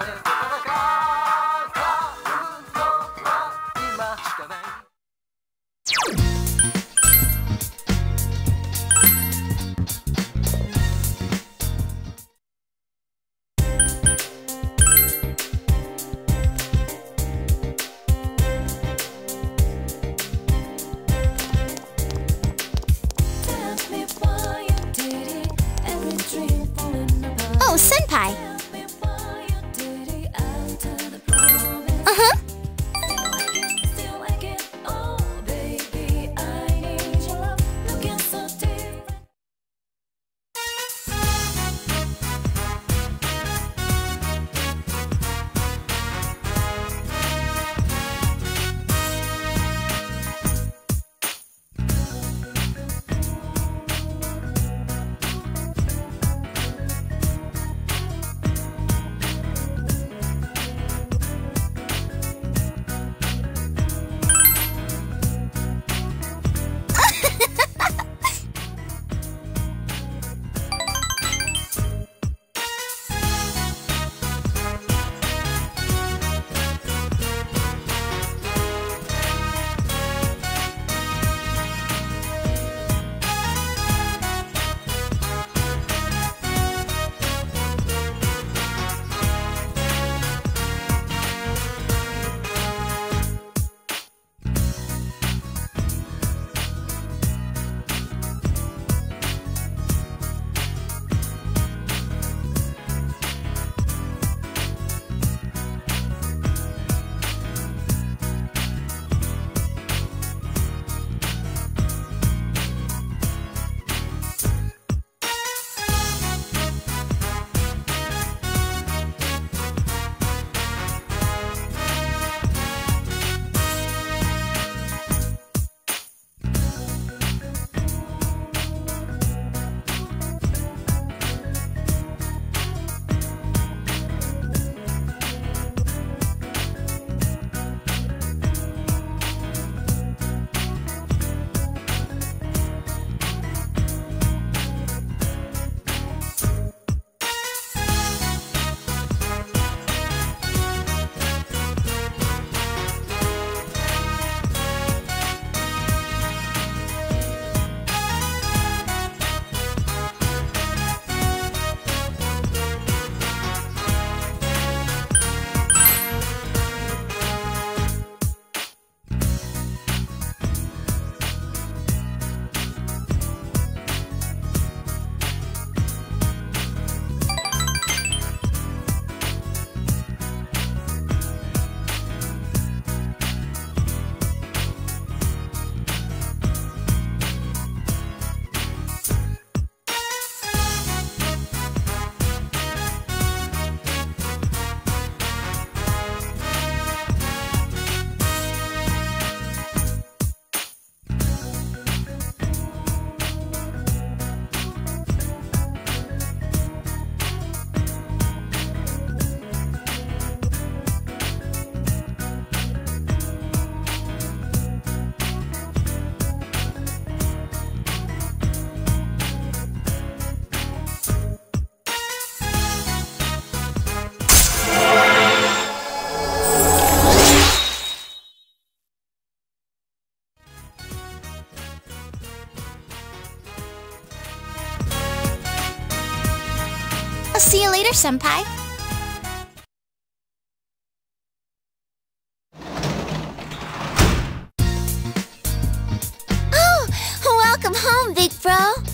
네. See you later, Senpai. Oh, welcome home, big bro.